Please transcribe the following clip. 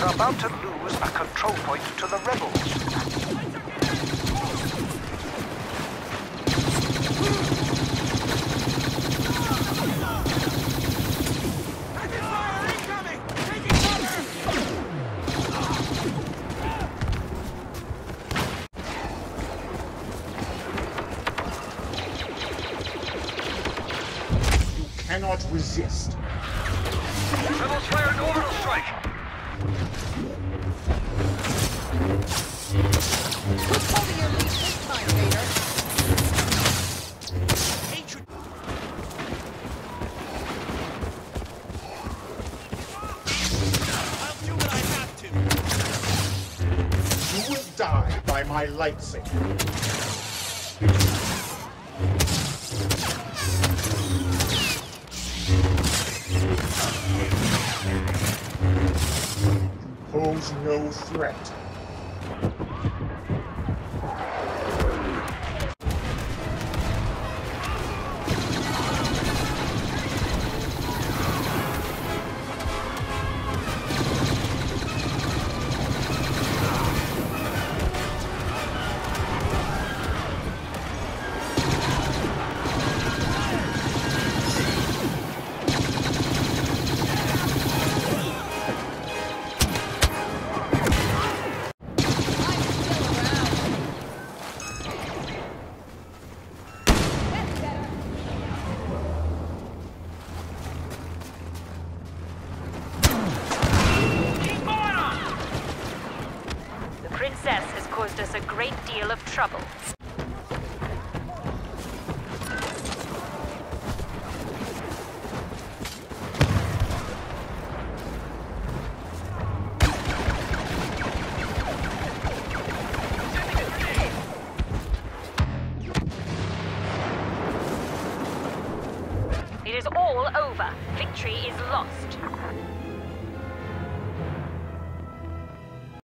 We're about to lose a control point to the rebels. You cannot resist. Rebels firing orbital strike. Die by my lightsaber. Pose no threat. A great deal of trouble. It is all over. Victory is lost.